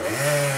Yeah.